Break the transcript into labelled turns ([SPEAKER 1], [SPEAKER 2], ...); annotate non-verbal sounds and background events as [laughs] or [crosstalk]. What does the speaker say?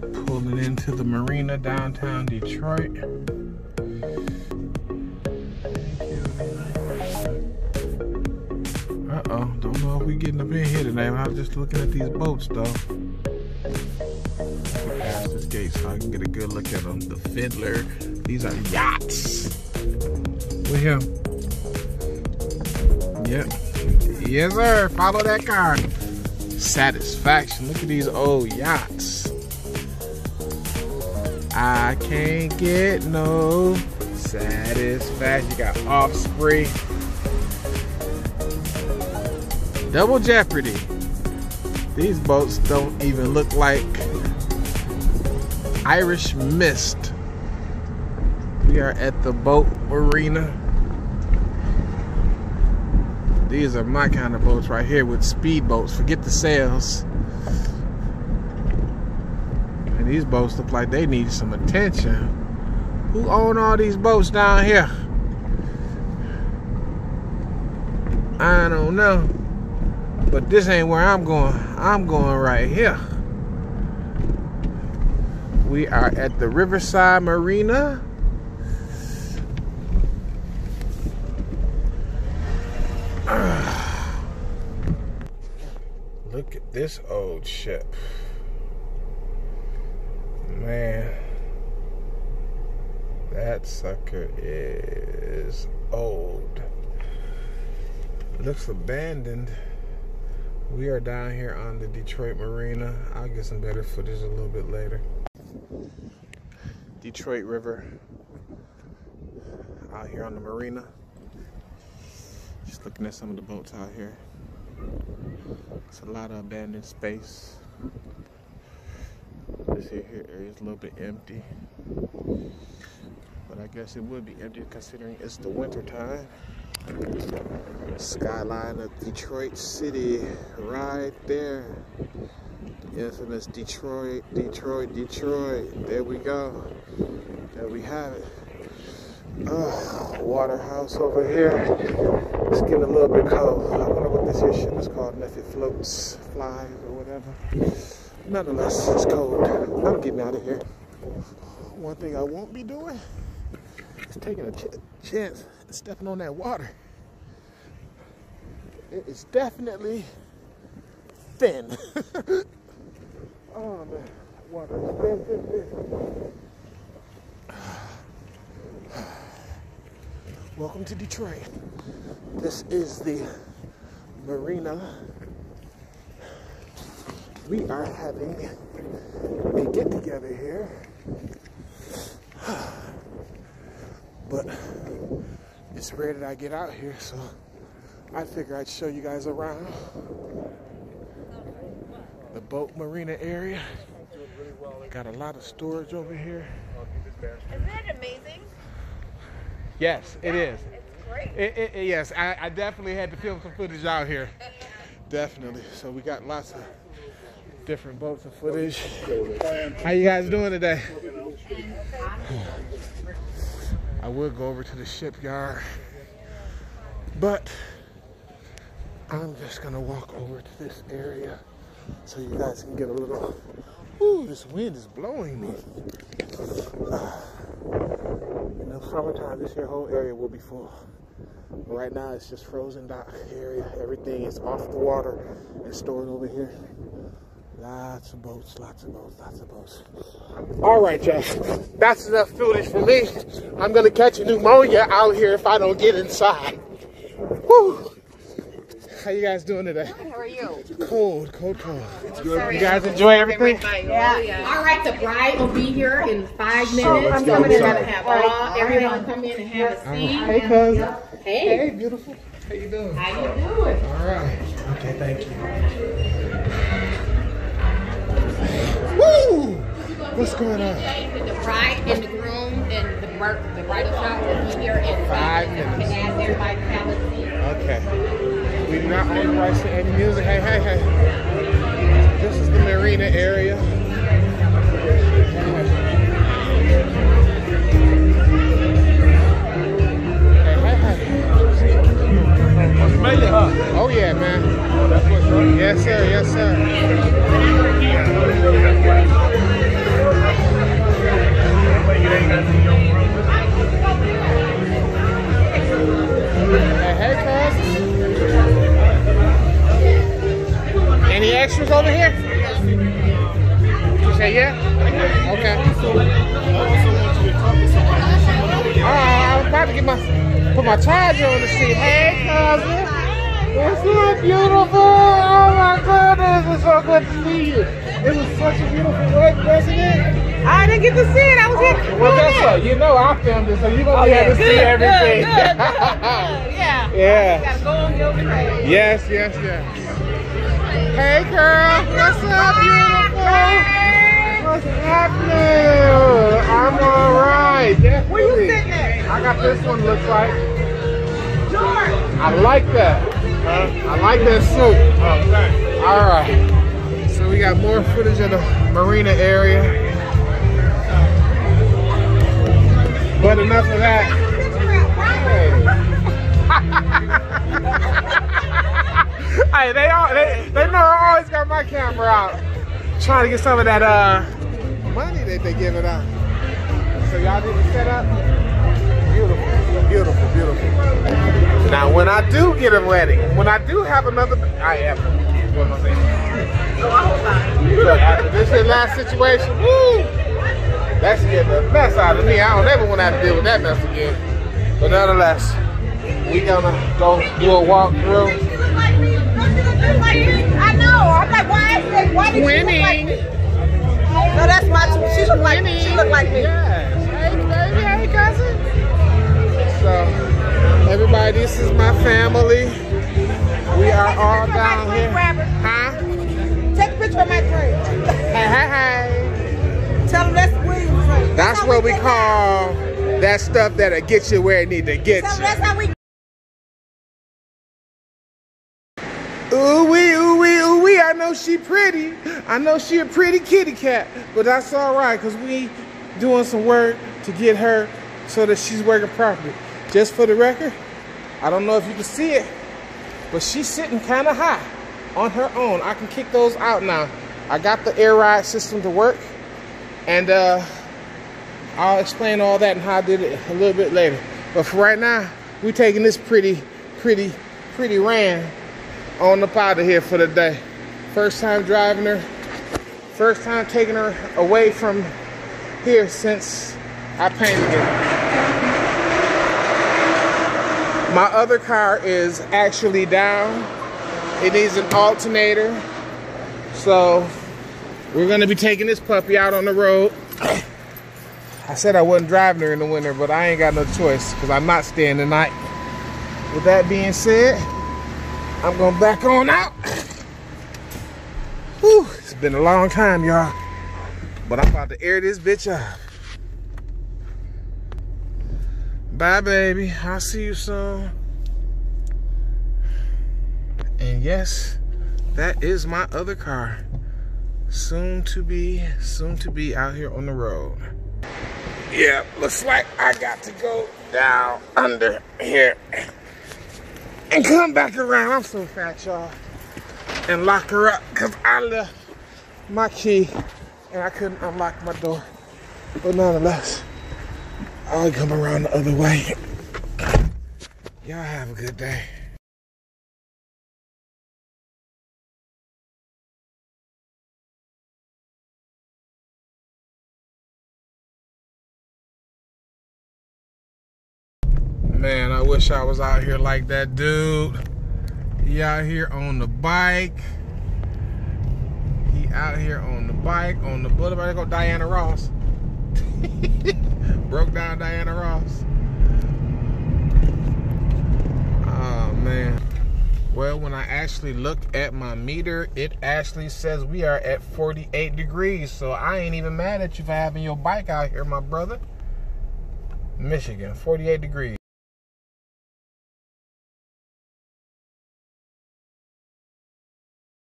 [SPEAKER 1] Pulling into the marina downtown Detroit. Uh-oh, don't know if we getting up in here today. I'm just looking at these boats though. Past this gate so I can get a good look at them. The Fiddler. These are yachts. We here. Yep. Yes, sir. Follow that car. Satisfaction. Look at these old yachts. I can't get no satisfaction. You got Offspring. Double Jeopardy. These boats don't even look like Irish Mist. We are at the boat arena. These are my kind of boats right here with speed boats. Forget the sails. And these boats look like they need some attention. Who own all these boats down here? I don't know. But this ain't where I'm going. I'm going right here. We are at the Riverside Marina. [sighs] Look at this old ship. Man. That sucker is old. looks abandoned. We are down here on the Detroit Marina. I'll get some better footage a little bit later. Detroit River out here on the marina. Just looking at some of the boats out here. It's a lot of abandoned space. This here, here area is a little bit empty. I guess it would be empty considering it's the winter time. Skyline of Detroit City right there. Infamous Detroit, Detroit, Detroit. There we go. There we have it. Oh, Waterhouse over here. It's getting a little bit cold. I wonder what this here ship is called and if it floats, flies, or whatever. Nonetheless, it's cold. I'm getting out of here. One thing I won't be doing is taking a ch chance stepping on that water. It is definitely thin. [laughs] oh man, water is thin, thin, thin. Welcome to Detroit. This is the marina. We are having a get together here. [sighs] But it's rare that I get out here, so I figure I'd show you guys around the boat marina area. Got a lot of storage over here.
[SPEAKER 2] Isn't it amazing?
[SPEAKER 1] Yes, it
[SPEAKER 2] Yeah,
[SPEAKER 1] is.
[SPEAKER 2] It's great.
[SPEAKER 1] It, it, it- yes, I, I definitely had to film some footage out here. Definitely. So we got lots of different boats and footage. How you guys doing today? Um, I would go over to the shipyard, but I'm just gonna walk over to this area so you guys can get a little. Ooh, this wind is blowing me. Uh, in the summertime, this here whole area will be full. Right now, it's just frozen dock area. Everything is off the water and stored over here. Lots of boats, lots of boats, lots of boats. All right, y'all. That's enough footage for me. I'm gonna catch a pneumonia out here if I don't get inside. Woo! How you guys doing today?
[SPEAKER 2] How are you?
[SPEAKER 1] Cold, cold, cold. It's good. You guys enjoy everything?
[SPEAKER 2] Oh, yeah.
[SPEAKER 3] All right, the bride will be here in five minutes. We're gonna have all, everyone come in and have a seat.
[SPEAKER 1] Hey, cousin.
[SPEAKER 3] Hey,
[SPEAKER 1] Hey, beautiful. How you doing?
[SPEAKER 3] how you doing?
[SPEAKER 1] All right. Okay, thank you. What's going on?
[SPEAKER 3] The bride and the groom and the bri- the bridal shop will be here in
[SPEAKER 1] Five minutes.
[SPEAKER 3] minutes. Can ask everybody to have a seat.
[SPEAKER 1] Okay. We do not own the rights to any music. Hey, hey, hey. This is the marina area. Okay, yeah? Okay. Uh, oh, I was about to get my put my charger on the seat. Hey, cousin. What's up, beautiful? Oh my goodness, it's so good to see you. It was such a beautiful wedding, wasn't it?
[SPEAKER 3] I didn't get to see it. I was here.
[SPEAKER 1] Well, guess what? You know I filmed it, so you're gonna oh, be able to see everything. [laughs]
[SPEAKER 3] Yeah.
[SPEAKER 1] yeah.
[SPEAKER 3] Gotta go on your trail.
[SPEAKER 1] Yes, yes, yes. Hey, girl. What's up, beautiful? What's happening? I'm all right. Definitely.
[SPEAKER 3] Where you sitting at?
[SPEAKER 1] I got this one. Looks like.
[SPEAKER 3] George.
[SPEAKER 1] I like that. I like that suit. Oh, all right. So we got more footage of the marina area. But enough of that. Hey, they all they, they know I always got my camera out. Trying to get some of that uh money that they giving out. So y'all to set up. Beautiful, beautiful, beautiful. Now when I do get a wedding, when I do have another I am what am I saying? Look, after this here last situation, woo! That's getting the mess out of me. I don't ever want to have to deal with that mess again. But nonetheless, we gonna go do a walk family. We are all down here. Huh?
[SPEAKER 2] Take a picture of my drink.
[SPEAKER 1] Hey, hey, hey.
[SPEAKER 2] Tell them that's William's drink.
[SPEAKER 1] That's
[SPEAKER 2] how
[SPEAKER 1] what we
[SPEAKER 2] get
[SPEAKER 1] call that stuff that'll get you where it need to get
[SPEAKER 2] Tell them
[SPEAKER 1] you.
[SPEAKER 2] that's how we.
[SPEAKER 1] Ooh wee, ooh wee, ooh wee. I know she pretty. I know she a pretty kitty cat, but that's all right because we doing some work to get her so that she's working properly. Just for the record, I don't know if you can see it, but she's sitting kind of high on her own. I can kick those out now. I got the air ride system to work, and uh, I'll explain all that and how I did it a little bit later. But for right now, we're taking this pretty, pretty, pretty ram on out of here for the day. First time driving her, first time taking her away from here since I painted it. My other car is actually down. It needs an alternator. So we're gonna be taking this puppy out on the road. I said I wasn't driving her in the winter, but I ain't got no choice because I'm not staying tonight. With that being said, I'm gonna back on out. Whew, it's been a long time, y'all. But I'm about to air this bitch up. Bye, baby. I'll see you soon. And yes, that is my other car. Soon to be, soon to be out here on the road. Yeah, looks like I got to go down under here and come back around. I'm so fat, y'all. And lock her up because I left my key and I couldn't unlock my door. But nonetheless, I'll come around the other way. Y'all have a good day. Man, I wish I was out here like that dude. He out here on the bike. He out here on the bike, on the boulevard. There go Diana Ross. [laughs] Broke down Diana Ross. Oh man. Well, when I actually look at my meter, it actually says we are at 48 degrees. So I ain't even mad at you for having your bike out here, my brother. Michigan, 48 degrees.